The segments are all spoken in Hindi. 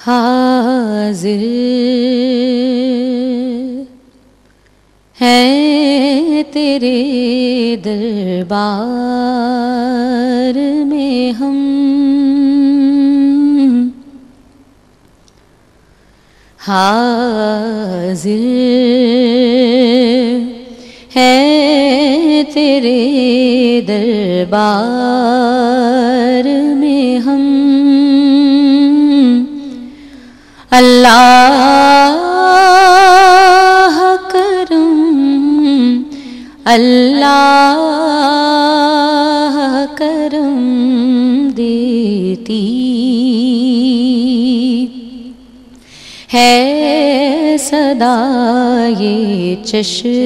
हाजिर है तेरे दरबार में हम। हाजिर है तेरे दरबार में हम। अल्लाह करम अल्लाह करम देती। है सदा ये चश्मेनम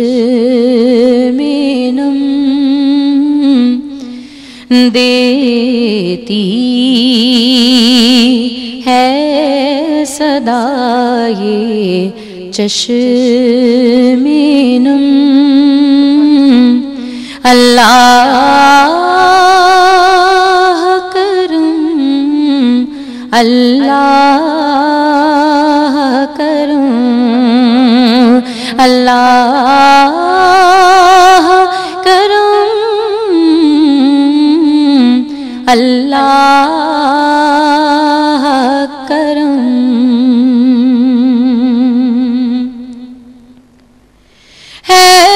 देती। सदा ये चश्मेनम अल्लाह करम अल्लाह करम अल्लाह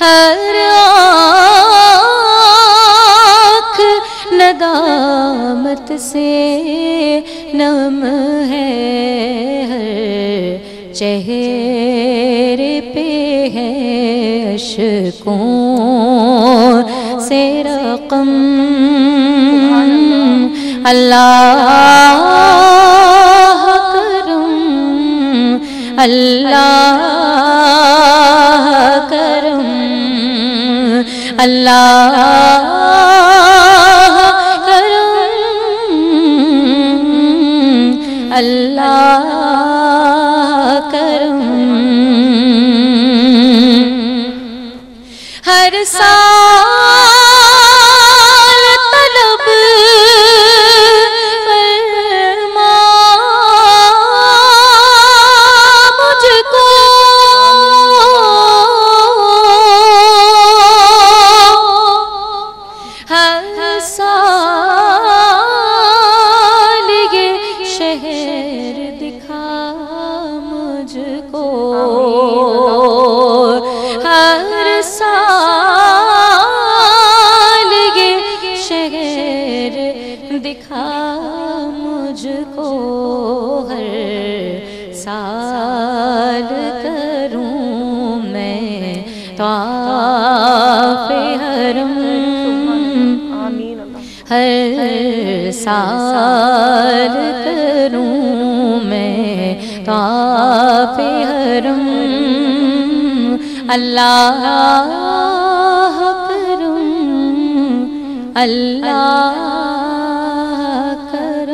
हर आँख नदामत से नम है, हर चेहरे पे है अशकों से रकम। अल्लाह करम अल्लाह अल्लाह करम अल्लाह करम हर साल दिखा मुझको हर साल करूँ मैं ताफ हरम। हर साल करूँ मैं ताफ हरम। अल्लाह करूँ अल्लाह